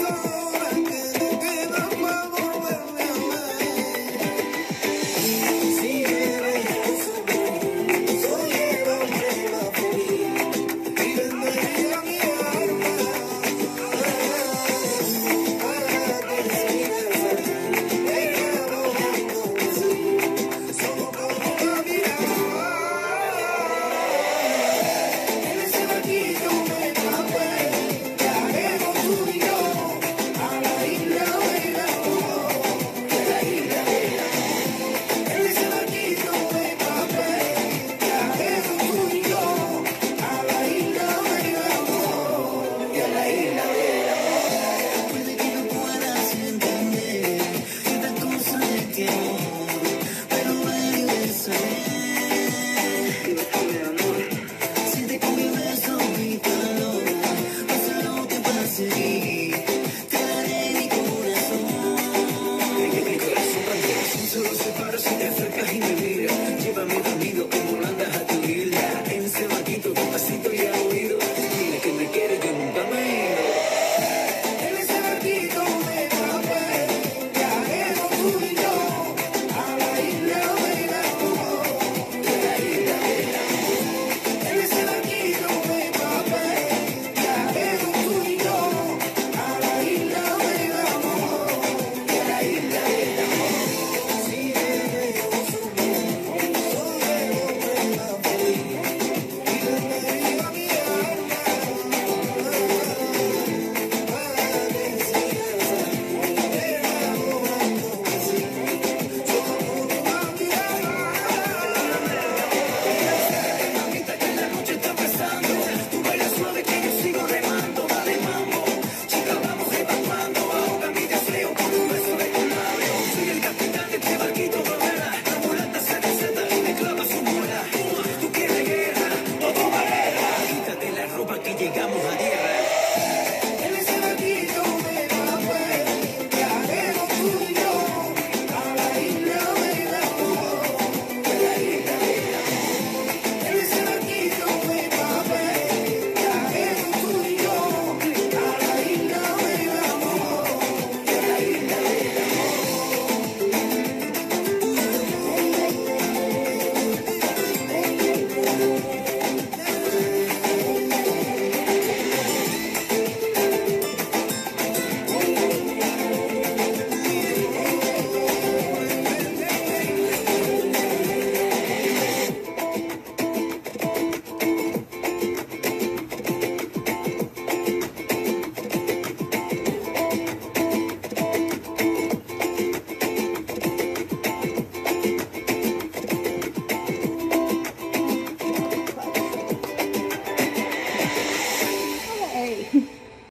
Jesus.